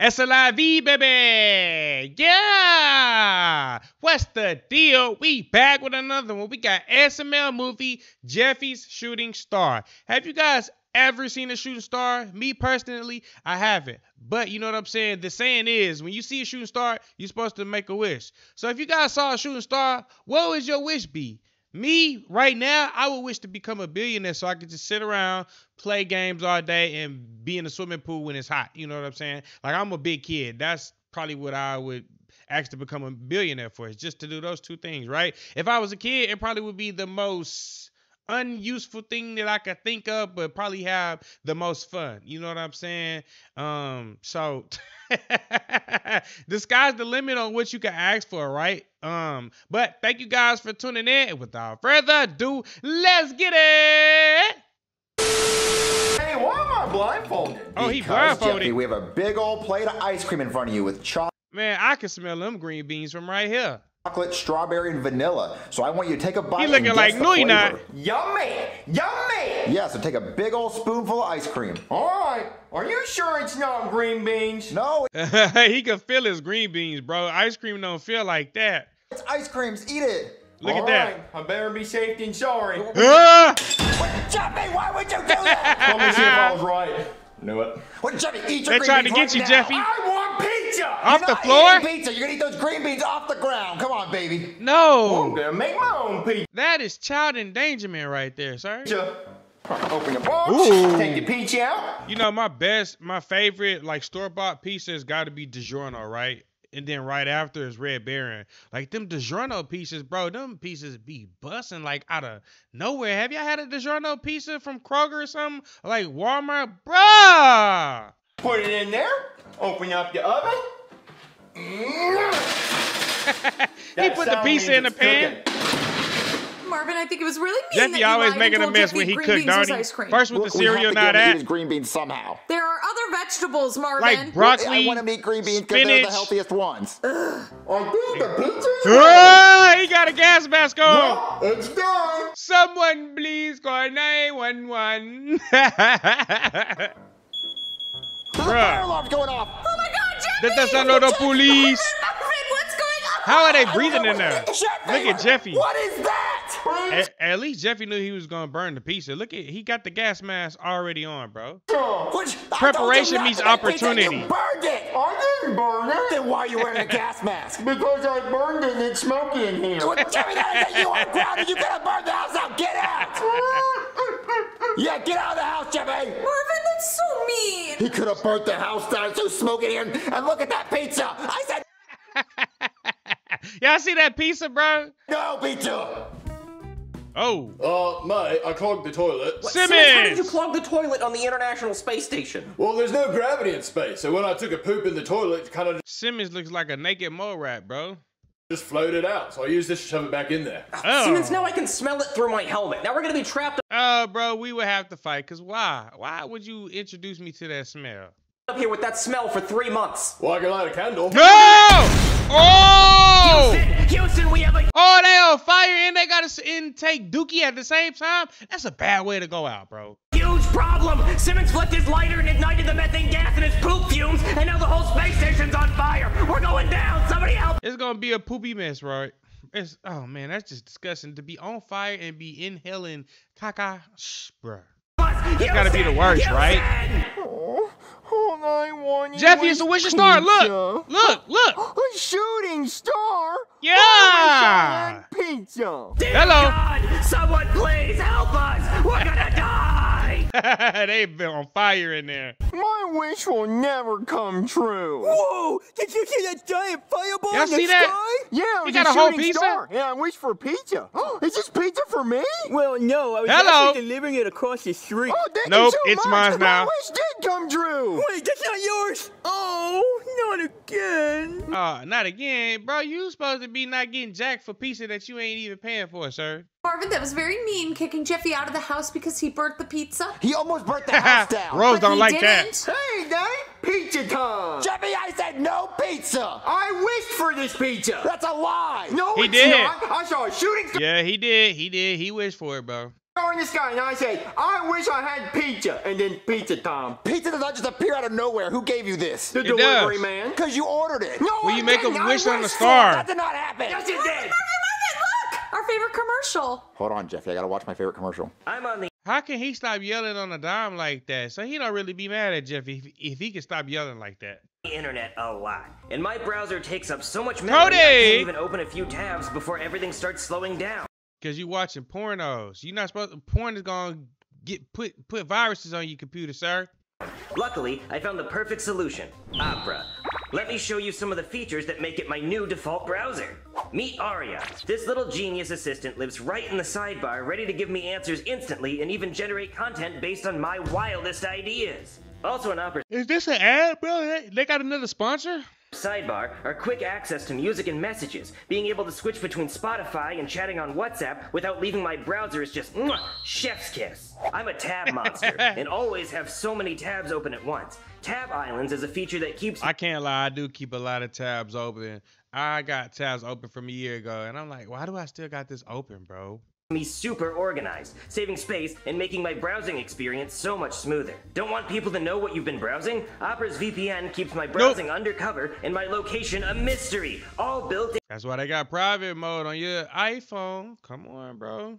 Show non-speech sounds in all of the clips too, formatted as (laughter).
SLIV, baby. Yeah. What's the deal? We back with another one. We got SML movie, Jeffy's Shooting Star. Have you guys ever seen a shooting star? Me personally, I haven't. But you know what I'm saying? The saying is when you see a shooting star, you're supposed to make a wish. So if you guys saw a shooting star, what would your wish be? Me, right now, I would wish to become a billionaire so I could just sit around, play games all day, and be in the swimming pool when it's hot. You know what I'm saying? Like, I'm a big kid. That's probably what I would ask to become a billionaire for, is just to do those two things, right? If I was a kid, it probably would be the most unuseful thing that I could think of, but probably have the most fun. You know what I'm saying? Um, so (laughs) the sky's the limit on what you can ask for, right? Um, but thank you guys for tuning in. And without further ado, let's get it. Hey, why am I blindfolded? Oh, he Because, blindfolded. Jeffy, we have a big old plate of ice cream in front of you with chocolate. Man, I can smell them green beans from right here. Chocolate, strawberry, and vanilla. So I want you to take a bite. He looking like no, he not. Yummy! Yummy! Yeah, so take a big old spoonful of ice cream. Alright, are you sure it's not green beans? No, (laughs) he can feel his green beans, bro. Ice cream don't feel like that. it's ice creams. Eat it. Look at All that. right, I better be safe than sorry. (laughs) Ah! Jeffy, why would you do that? (laughs) Let me see if I was right. Knew it. well, Jeffy, eat your They green tried to get you, right Jeffy. now. Want pizza! Off You're the floor? Pizza. You're gonna eat those green beans off the ground. Come on, baby. I'm No, gonna make my own pizza. that is child endangerment right there, sir. Pizza. Open the box, Ooh. take the pizza out. You know, my best, my favorite, like store bought pizza has got to be DiGiorno, right? And then right after is Red Baron. Like them DiGiorno pieces, bro. Them pieces be busting like out of nowhere. Have y'all had a DiGiorno pizza from Kroger or something? Like Walmart, bruh. Put it in there. Open up the oven. (laughs) he put the pizza in the pan. Marvin, I think it was really mean Jeffy that you always lied making and a mess when he cooked, beans don't he? ice cream. First with the we have cereal, to not get him to eat that. green beans somehow. There are other vegetables, Marvin. Like broccoli. I want to eat green beans because they're the healthiest ones. Are these the pizzas? Ah, he got a gas mask on. It's done. Someone please call 911. (laughs) The fire Bruh. alarm's going off. oh my God, Jeffy! That doesn't know the police. Marvin, what's going on? How are they breathing in there? Jeffy, Look at Jeffy. What is that? At, at least Jeffy knew he was gonna burn the pizza. Look at he got the gas mask already on, bro. Which, Preparation told you means not to make pizza, opportunity. You burned it. I didn't burn it. Then why are you wearing a gas (laughs) mask? Because I burned it and it's smoky in here. Well, Jeffy, that is that you are grounded. You gotta burn the house out. Get out. (laughs) Yeah, get out of the house, Jeffy. Marvin, that's so mean. He could have burnt the house down. It's so smoky in here. And look at that pizza. I said (laughs) Y'all see that pizza, bro? no pizza. Oh, Uh, mate, I clogged the toilet. Simmons. how did you clog the toilet on the International Space Station? Well, there's no gravity in space, so when I took a poop in the toilet, it kind of Simmons looks like a naked mole rat, bro. Just floated out. So I used this to shove it back in there. Oh. Simmons, now I can smell it through my helmet. Now we're gonna be trapped Oh, bro, we would have to fight. Cause why? Why would you introduce me to that smell? up here with that smell for three months. Well, I can light a candle. No! Oh! Houston, Houston, we have a Oh, they on fire and they gotta intake Dookie at the same time. That's a bad way to go out, bro. Huge problem. Simmons flipped his lighter and ignited the methane gas in his poop fumes, and now the whole space station's on fire. We're going down. Somebody help! It's gonna be a poopy mess, right? It's oh man, that's just disgusting to be on fire and be inhaling caca, Shh, bruh. That's gotta be the worst, right? All oh, I want Jeffy, it's a wishing star. Look, look, (gasps) look. A shooting star? Yeah. Oh, Pizza. Hello. God, someone please help us. We're gonna die. (laughs) They've been on fire in there. My wish will never come true. Whoa! Did you see that giant fireball Y'all in the see that? sky? Yeah, it was got a a whole shooting pizza? star. Yeah, I wish for pizza. Oh, (gasps) Is this pizza for me? Well, no, I was Hello? actually delivering it across the street. Oh, thank Nope, you so it's much. mine now. My wish did come true. Wait, that's not yours! Oh, not again. Oh, not again, bro. You supposed to be not getting jacked for pizza that you ain't even paying for, sir. Marvin, that was very mean, kicking Jeffy out of the house because he burnt the pizza. He almost burnt the house (laughs) down. Rose But don't like that. didn't. Hey, Dave, pizza time. Jeffy, I said no pizza. I wished for this pizza. That's a lie. No, He it's did. not. I saw a shooting star. Yeah, he did. He did. He wished for it, bro. In the sky and I say, I wish I had pizza. And then pizza time. Pizza does not just appear out of nowhere. Who gave you this? The It delivery does. man. Because you ordered it. No, Well, I you make a didn't. I wish on the star. That did not happen. Yes, it did. Our favorite commercial. Hold on, Jeffy. I gotta watch my favorite commercial. I'm on the How can he stop yelling on a dime like that? So he don't really be mad at Jeffy if, if he can stop yelling like that. The internet a lot, and my browser takes up so much memory I can't even open a few tabs before everything starts slowing down. Cause you watching pornos. You're not supposed to porn is gonna get put put viruses on your computer, sir. Luckily, I found the perfect solution Opera. Let me show you some of the features that make it my new default browser. Meet Aria. This little genius assistant lives right in the sidebar, ready to give me answers instantly and even generate content based on my wildest ideas. Also, an Opera. Is this an ad, bro? They- They got another sponsor? Sidebar are quick access to music and messages. Being able to switch between Spotify and chatting on WhatsApp without leaving my browser is just mwah, chef's kiss. I'm a tab (laughs) monster and always have so many tabs open at once. Tab Islands is a feature that keeps I can't lie, I do keep a lot of tabs open. I got tabs open from a year ago, and I'm like, why do I still got this open, bro? Me super organized, saving space and making my browsing experience so much smoother. Don't want people to know what you've been browsing? Opera's VPN keeps my browsing undercover and my location a mystery, all built That's why they got private mode on your iPhone. Come on, bro.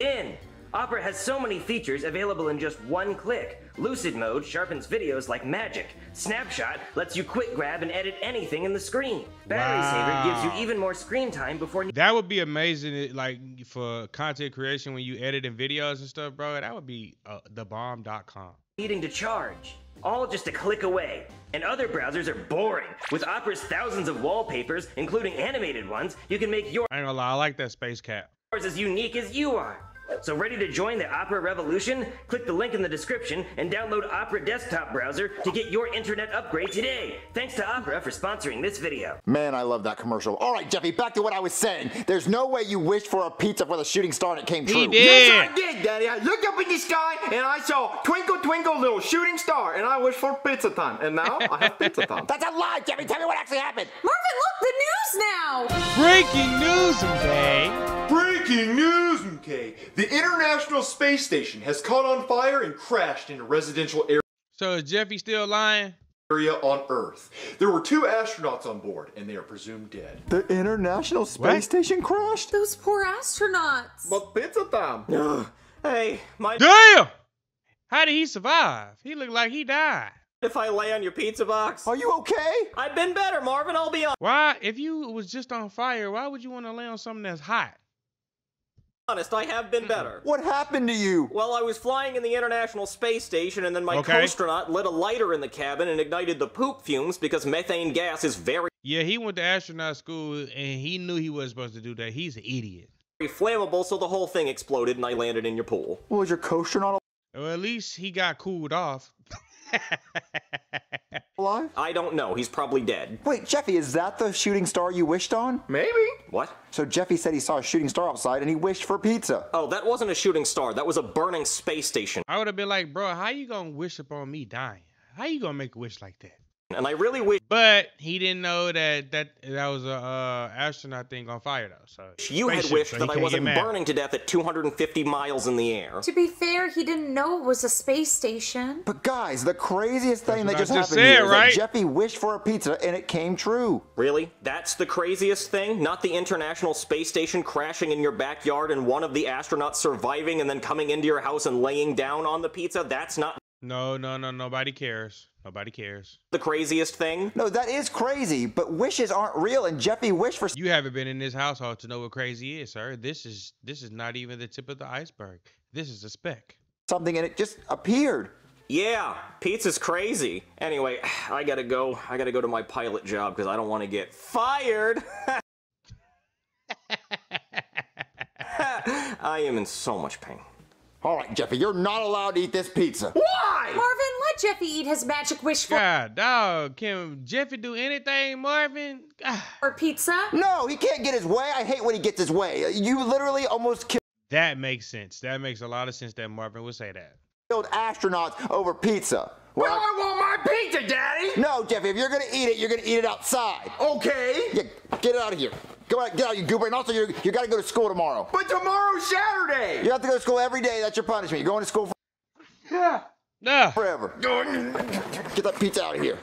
in. Opera has so many features available in just one click. Lucid mode sharpens videos like magic. Snapshot lets you quick grab and edit anything in the screen. Battery saver gives you even more screen time before That would be amazing, like for content creation when you editing videos and stuff, bro. That would be uh, thebomb.com. needing to charge. All just a click away. And other browsers are boring. With Opera's thousands of wallpapers, including animated ones, you can make your. I ain't gonna lie, I like that space cat. cap. as unique as you are. So ready to join the Opera revolution? Click the link in the description and download Opera desktop browser to get your internet upgrade today. Thanks to Opera for sponsoring this video. Man, I love that commercial. All right, Jeffy, back to what I was saying. There's no way you wished for a pizza for the shooting star and it came true. He did. Yes, I did, Daddy. I looked up in the sky and I saw twinkle, twinkle, little shooting star, and I wished for pizza time. And now I have pizza time. (laughs) That's a lie, Jeffy. Tell me what actually happened. Marvin, look, the news now. Breaking news, okay? Breaking news, MK! The International Space Station has caught on fire and crashed in a residential So is Jeffy still lying? area on Earth. There were two astronauts on board, and they are presumed dead. The International Space What? Station crashed? Those poor astronauts. But pizza time. (sighs) Hey, my Damn! How did he survive? He looked like he died. if I lay on your pizza box? Are you okay? I've been better, Marvin. I'll be on. Why, if you was just on fire, why would you want to lay on something that's hot? Honest. I have been better. What happened to you? Well, I was flying in the International Space Station, and then my Okay. astronaut lit a lighter in the cabin and ignited the poop fumes because methane gas is very Yeah, he went to astronaut school and he knew he wasn't supposed to do that. He's an idiot. flammable, so the whole thing exploded and I landed in your pool. Well, was your co-astronaut Well, at least he got cooled off. (laughs) alive? I don't know. He's probably dead. Wait, Jeffy, is that the shooting star you wished on? Maybe. What? So Jeffy said he saw a shooting star outside and he wished for pizza. Oh, that wasn't a shooting star. That was a burning space station. I would have been like, bro, how you gonna wish upon me dying? How you gonna make a wish like that? And I really wish But he didn't know that that that was a uh, astronaut thing on fire though. So you had wished so that I wasn't burning to death at 250 miles in the air. To be fair, he didn't know it was a space station. But guys, the craziest thing that just just happened said, here is right? that Jeffy wished for a pizza and it came true. Really? That's the craziest thing? Not the International Space Station crashing in your backyard and one of the astronauts surviving and then coming into your house and laying down on the pizza? That's not No, no, no, nobody cares. Nobody cares. the craziest thing? No, that is crazy, but wishes aren't real and Jeffy wished for You haven't been in this household to know what crazy is, sir. This is this is not even the tip of the iceberg. This is a speck. something and it just appeared. Yeah, pizza's crazy. Anyway, I gotta go. I gotta go to my pilot job because I don't want to get fired. (laughs) I am in so much pain. All right, Jeffy, you're not allowed to eat this pizza. Why? Marvin, let Jeffy eat his magic wish for God, dog, can Jeffy do anything, Marvin? or pizza. No, he can't get his way. I hate when he gets his way. You literally almost killed. that makes sense. That makes a lot of sense that Marvin would say that. killed astronauts over pizza. Well, Well, I want my pizza, Daddy. no, Jeffy, if you're gonna eat it, you're gonna eat it outside. Okay. Yeah, get it out of here. Go out, get out, you goober. And also, you you got to go to school tomorrow. But tomorrow's Saturday. You have to go to school every day. That's your punishment. You're going to school for yeah. Nah. forever. Get that pizza out of here.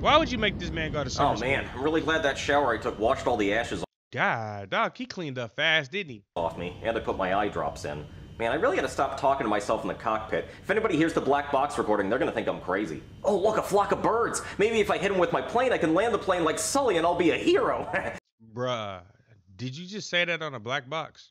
Why would you make this man go to summer Oh school? man, I'm really glad that shower I took washed all the ashes off. God, dog, he cleaned up fast, didn't he? off me, and I put my eye drops in. Man, I really gotta stop talking to myself in the cockpit. If anybody hears the black box recording, they're gonna think I'm crazy. Oh, look, a flock of birds. Maybe if I hit them with my plane, I can land the plane like Sully and I'll be a hero. (laughs) Bruh, did you just say that on a black box?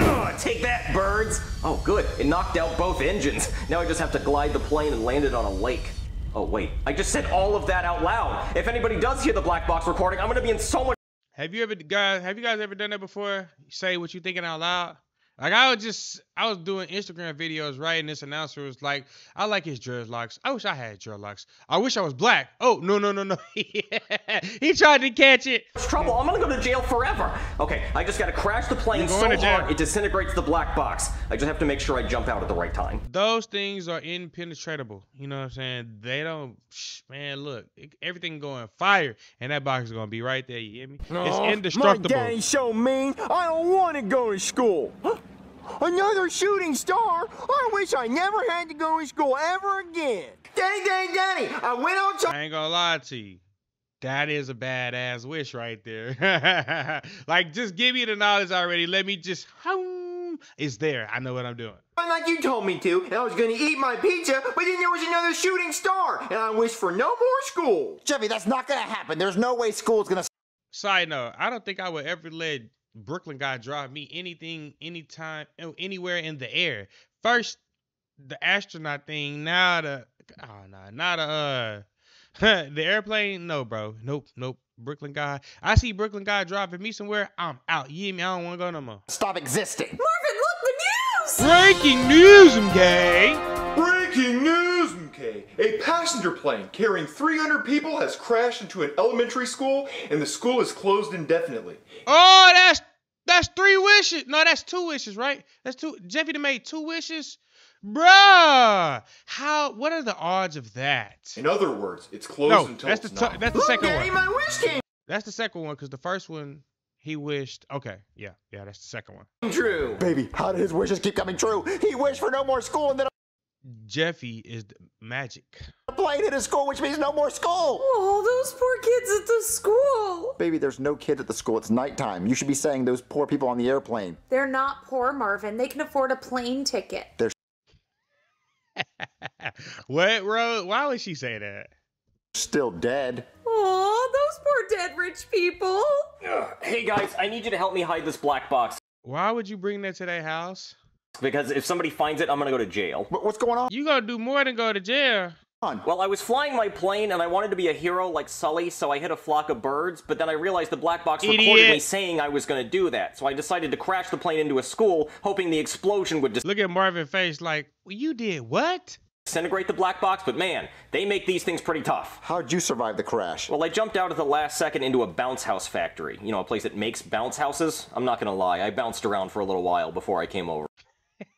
Oh, take that, birds! Oh, good. It knocked out both engines. Now I just have to glide the plane and land it on a lake. Oh, wait. I just said all of that out loud. If anybody does hear the black box recording, I'm gonna be in so much. Have you ever guys have you guys ever done that before? Say what you're thinking out loud? Like I was just I was doing Instagram videos, right? And this announcer was like, I like his dreadlocks. I wish I had dreadlocks. I wish I was black. Oh no no no no. (laughs) he tried to catch it. It's trouble. I'm gonna go to jail forever. Okay, I just gotta crash the plane so going to jail. hard it disintegrates the black box. I just have to make sure I jump out at the right time. Those things are impenetrable. You know what I'm saying? They don't. Shh, man, look, it- everything going fire, and that box is gonna be right there. You hear me? it's indestructible. My indestructible. daddy's so mean, I don't want to go to school. Another shooting star? I wish I never had to go to school ever again. Danny, Danny, Danny, I went outside. I ain't gonna lie to you. That is a badass wish right there. (laughs) like, just give me the knowledge already. Let me just, it's there. I know what I'm doing. like you told me to, and I was gonna eat my pizza, but then there was another shooting star, and I wish for no more school. Jeffy, that's not gonna happen. There's no way school's gonna. Side note, I don't think I would ever let Brooklyn guy drive me anything, anytime, oh, anywhere in the air. First, the astronaut thing. Now the, oh no, not the uh, (laughs) the airplane. No, bro. Nope, nope. Brooklyn guy. I see Brooklyn guy driving me somewhere. I'm out. You hear me? I don't want to go no more. Stop existing. Marvin, look, the news! Breaking news, gay. Breaking news, MK! A passenger plane carrying 300 people has crashed into an elementary school, and the school is closed indefinitely. Oh, that's that's three wishes. No, that's two wishes, right? That's two. Jeffy done made two wishes, bruh. How? What are the odds of that? In other words, it's closed No, until that's the it's t- not. that's the Look, second Daddy, one. my wish came That's the second one because the first one he wished. Okay, yeah, yeah, that's the second one. true. Baby, how did his wishes keep coming true? He wished for no more school, and then Jeffy is magic. a plane hit his school, which means no more school. Oh, those poor kids at the school. Baby, there's no kid at the school. It's nighttime. You should be saying those poor people on the airplane. They're not poor, Marvin. They can afford a plane ticket. (laughs) what, Rose? Why would she say that? Still dead. Oh, those poor dead rich people. Ugh. Hey guys, I need you to help me hide this black box. Why would you bring that to their house? Because if somebody finds it, I'm gonna go to jail. What- What's going on? You gonna do more than go to jail. Well, I was flying my plane and I wanted to be a hero like Sully, so I hit a flock of birds, but then I realized the black box recorded me saying I was gonna do that. So I decided to crash the plane into a school, hoping the explosion would Look at Marvin face like, well, you did what? disintegrate the black box, but man, they make these things pretty tough. How'd you survive the crash? Well, I jumped out at the last second into a bounce house factory. You know, a place that makes bounce houses. I'm not gonna lie, I bounced around for a little while before I came over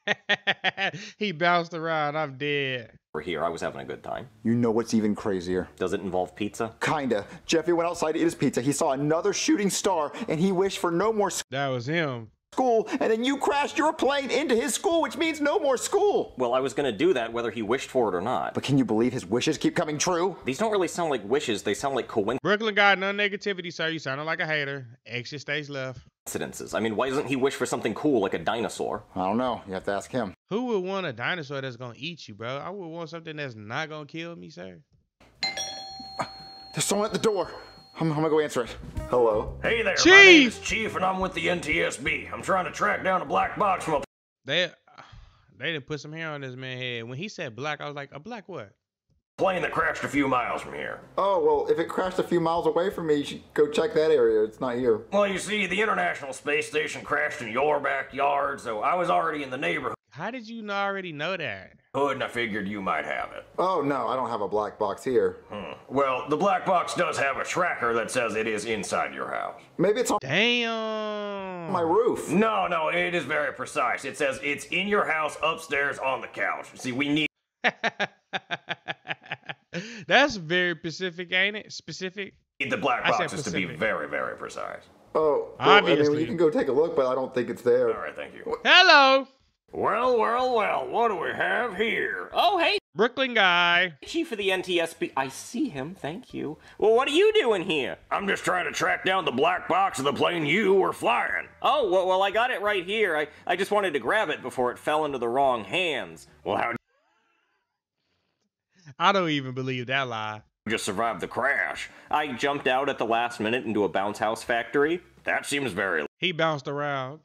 (laughs) he bounced around. I'm dead. We're here. I was having a good time. You know what's even crazier? Does it involve pizza? Kinda. Jeffy went outside to eat his pizza. He saw another shooting star, and he wished for no more That was him. school. And then you crashed your plane into his school, which means no more school. Well, I was gonna do that whether he wished for it or not. But can you believe his wishes keep coming true? These don't really sound like wishes, they sound like Brooklyn got no negativity, sir. You sounded like a hater. Exit stage left. Coincidences. I mean, why doesn't he wish for something cool like a dinosaur? I don't know. You have to ask him. Who would want a dinosaur that's gonna eat you, bro? I would want something that's not gonna kill me, sir. There's someone at the door. I'm, I'm gonna go answer it. Hello. Hey there, my Chief! name is Chief, and I'm with the NTSB. I'm trying to track down a black box from a They they didn't put some hair on this man's head. When he said black, I was like, a black what? Plane that crashed a few miles from here. Oh, well, if it crashed a few miles away from me, you should go check that area. It's not here. Well, you see, the International Space Station crashed in your backyard, so I was already in the neighborhood, How did you already know that? and I figured you might have it. Oh, no, I don't have a black box here. Hmm. Well, the black box does have a tracker that says it is inside your house. Maybe it's on Damn. my roof. No, no, it is very precise. It says it's in your house upstairs on the couch. See, we need (laughs) (laughs) That's very specific, ain't it? Specific. the black I said boxes to be very, very precise. Oh, well, I mean, Obviously. you can go take a look, but I don't think it's there. All right, thank you. Hello, Well, well, well, what do we have here? Oh, hey, Brooklyn guy. Chief of the NTSB. I see him, thank you. Well, what are you doing here? I'm just trying to track down the black box of the plane you were flying. Oh, well, well I got it right here. I, I just wanted to grab it before it fell into the wrong hands. Well, how I don't even believe that lie. just survive the crash? I jumped out at the last minute into a bounce house factory. That seems very He bounced around.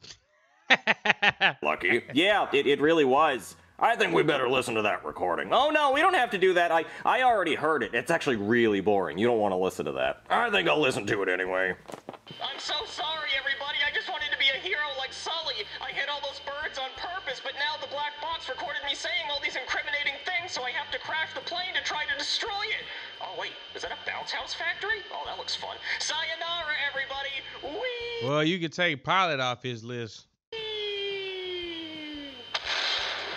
(laughs) lucky. Yeah, it, it really was. I think we better listen to that recording. Oh no, we don't have to do that. I, I already heard it. It's actually really boring. You don't want to listen to that. I think I'll listen to it anyway. I'm so sorry, everybody. I like Sully. I hit all those birds on purpose, but now the black box recorded me saying all these incriminating things, so I have to crash the plane to try to destroy it. Oh wait, is that a bounce house factory? Oh, that looks fun. Sayonara, everybody. Whee! Well, you could take Pilot off his list.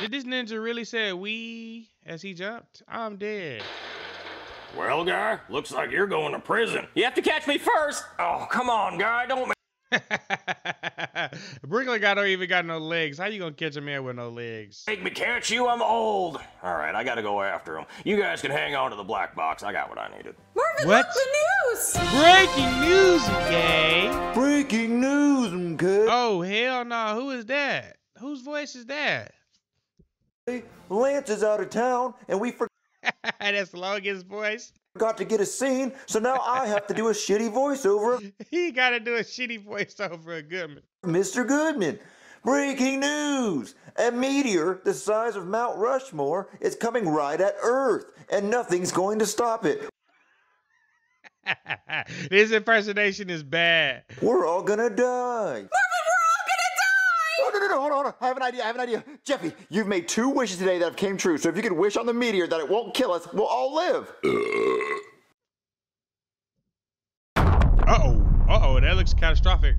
Did this ninja really say we as he jumped? I'm dead. Well, guy, looks like you're going to prison. You have to catch me first. Oh, come on, guy, don't (laughs) Brooklyn guy don't even got no legs. How you gonna catch a man with no legs? make me catch you. I'm old. All right, I gotta go after him. You guys can hang on to the black box. I got what I needed. Marvin, What? look, the news! Breaking news, gay. Breaking news, okay? Oh hell no! Who is that? Whose voice is that? Lance is out of town, and we forgot. (laughs) That's Logan's voice. Forgot to get a scene, so now I have to do a shitty voiceover of (laughs) He gotta do a shitty voiceover of Goodman. Mr. Goodman. Breaking news! A meteor the size of Mount Rushmore is coming right at Earth, and nothing's going to stop it. (laughs) this impersonation is bad. We're all gonna die. Oh, no, no, no, hold on, hold on. I have an idea, I have an idea. Jeffy, you've made two wishes today that have came true, so if you could wish on the meteor that it won't kill us, we'll all live. Uh oh. Looks catastrophic.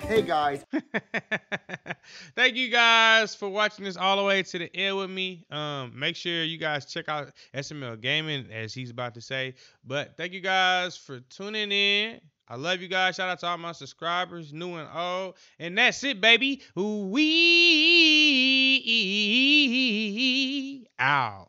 Hey guys, (laughs) Thank you guys for watching this all the way to the end with me. Um, make sure you guys check out SML Gaming as he's about to say. But thank you guys for tuning in. I love you guys. Shout out to all my subscribers, new and old. And that's it, baby. We out.